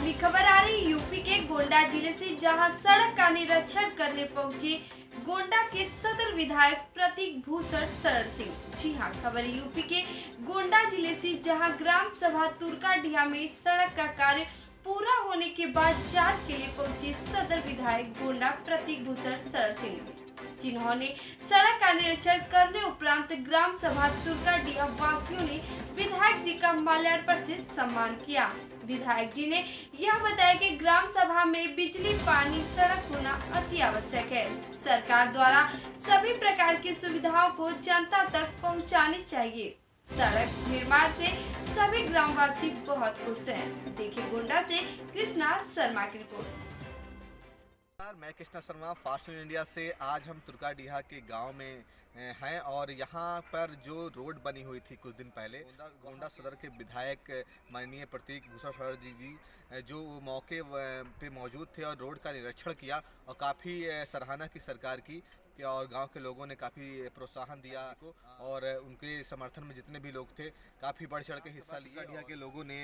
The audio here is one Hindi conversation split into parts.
अगली खबर आ रही यूपी के गोंडा ज़िले से जहाँ सड़क का निरीक्षण करने पहुँचे गोंडा के सदर विधायक प्रतीक भूषण सरर सिंह। जी हाँ, खबर यूपी के गोंडा ज़िले से जहाँ ग्राम सभा तुर्काडीहा में सड़क का कार्य पूरा होने के बाद जाँच के लिए पहुँचे सदर विधायक गोंडा प्रतीक भूषण सरर सिंह। जिन्होंने सड़क का निरीक्षण करने उपरांत ग्राम सभा तुर्काडीहा वासियों ने विधायक जी का माल्यार्पण से सम्मान किया। विधायक जी ने यह बताया कि ग्राम सभा में बिजली, पानी, सड़क होना अति आवश्यक है। सरकार द्वारा सभी प्रकार की सुविधाओं को जनता तक पहुंचानी चाहिए। सड़क निर्माण से सभी ग्रामवासी बहुत खुश हैं। देखिए गोंडा से कृष्णा शर्मा की रिपोर्ट। नमस्कार मैं Krishna Sharma fast news India से। आज हम तुर्काडीहा के गाँव में हैं और यहाँ पर जो रोड बनी हुई थी कुछ दिन पहले गोंडा सदर के विधायक माननीय प्रतीक भूषण सर जी जी जो मौके पे मौजूद थे और रोड का निरीक्षण किया और काफ़ी सराहना की सरकार की कि और गाँव के लोगों ने काफ़ी प्रोत्साहन दिया को और उनके समर्थन में जितने भी लोग थे काफ़ी बढ़ चढ़ के हिस्सा लिया के लोगों ने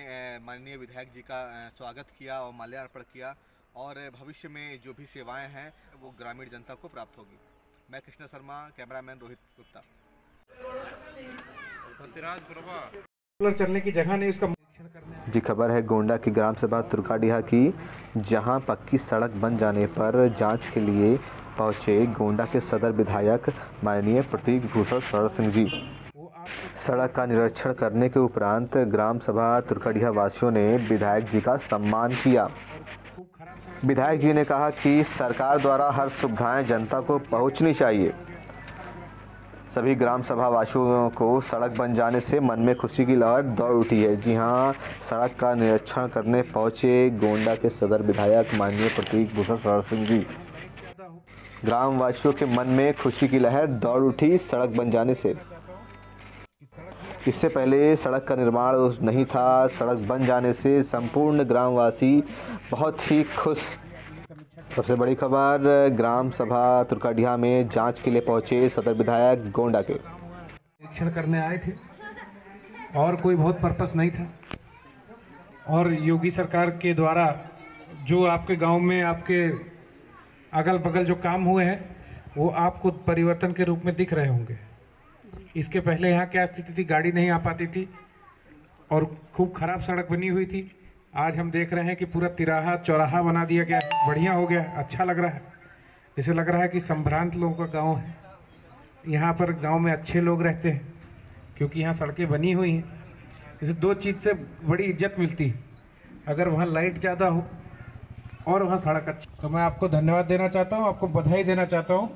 माननीय विधायक जी का स्वागत किया और माल्यार्पण किया। और भविष्य में जो भी सेवाएँ हैं वो ग्रामीण जनता को प्राप्त होगी। मैं कृष्णा शर्मा कैमरामैन रोहित गुप्ता। चलने की जगह नहीं उसका जी खबर है गोंडा की ग्राम सभा तुर्काडीहा की जहाँ पक्की सड़क बन जाने पर जाँच के लिए पहुँचे गोंडा के सदर विधायक माननीय प्रतीक भूषण सर सिंह जी। सड़क का निरीक्षण करने के उपरांत ग्राम सभा तुर्काडीहा वासियों ने विधायक जी का सम्मान किया। विधायक जी ने कहा कि सरकार द्वारा हर सुविधाएँ जनता को पहुंचनी चाहिए। सभी ग्राम सभा वासियों को सड़क बन जाने से मन में खुशी की लहर दौड़ उठी है। जी हाँ, सड़क का निरीक्षण करने पहुँचे गोंडा के सदर विधायक माननीय प्रतीक भूषण सर सिंह जी। ज़्यादा हो ग्राम वासियों के मन में खुशी की लहर दौड़ उठी सड़क बन जाने से। इससे पहले सड़क का निर्माण नहीं था। सड़क बन जाने से संपूर्ण ग्रामवासी बहुत ही खुश। सबसे बड़ी खबर, ग्राम सभा तुर्काडीहा में जाँच के लिए पहुँचे सदर विधायक गोंडा के। निरीक्षण करने आए थे। और कोई बहुत पर्पस नहीं था। और योगी सरकार के द्वारा जो आपके गाँव में आपके अगल बगल जो काम हुए हैं, वो आपको परिवर्तन के रूप में दिख रहे होंगे। इसके पहले यहाँ क्या स्थिति थी? गाड़ी नहीं आ पाती थी और खूब खराब सड़क बनी हुई थी। आज हम देख रहे हैं कि पूरा तिराहा, चौराहा बना दिया गया बढ़िया हो गया अच्छा लग रहा है। जैसे लग रहा है कि संभ्रांत लोगों का गाँव है। यहाँ पर गाँव में अच्छे लोग रहते हैं, क्योंकि यहाँ सड़कें बनी हुई हैं। जैसे दो चीज़ से बड़ी इज़्ज़त मिलती है। अगर वहाँ लाइट ज़्यादा हो और वहाँ सड़क अच्छी तो मैं आपको धन्यवाद देना चाहता हूँ, आपको बधाई देना चाहता हूँ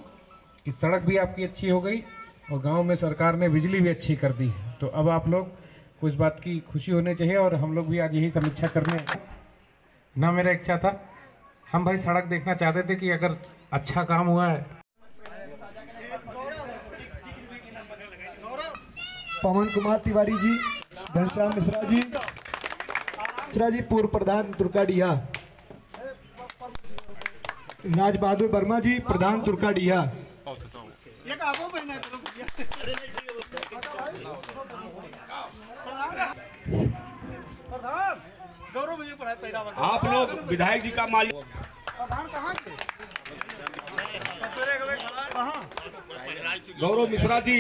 कि सड़क भी आपकी अच्छी हो गई। और गाँव में सरकार ने बिजली भी अच्छी कर दी है। तो अब आप लोग को इस बात की खुशी होनी चाहिए और हम लोग भी आज यही समीक्षा करने। ना मेरा इच्छा था। हम भाई सड़क देखना चाहते थे कि अगर अच्छा काम हुआ है। पवन कुमार तिवारी जी घनश्याम मिश्रा जी मिश्रा जी पूर्व प्रधान तुर्काडीहा राज बहादुर वर्मा जी प्रधान तुर्काडीहा आप लोग विधायक जी का मालिक गौरव मिश्रा जी,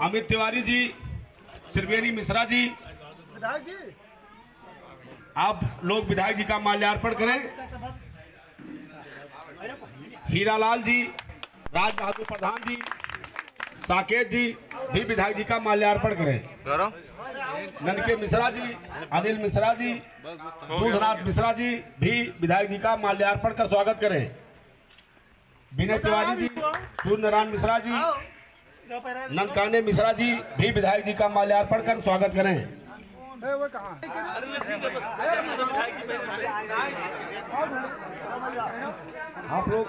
अमित तिवारी जी, त्रिवेणी मिश्रा जी विधायक जी, आप लोग विधायक जी का माल्यार्पण करें। हीरालाल जी राज बहादुर प्रधान जी साकेत जी भी विधायक जी का माल्यार्पण करें। ननके मिश्रा जी अनिल मिश्रा जी दूधनाथ मिश्रा जी भी विधायक जी का माल्यार्पण कर स्वागत करें। विनय तिवारी जी सूर्य नारायण मिश्रा जी ननकाने मिश्रा जी भी विधायक जी का माल्यार्पण कर स्वागत करें। आप लोग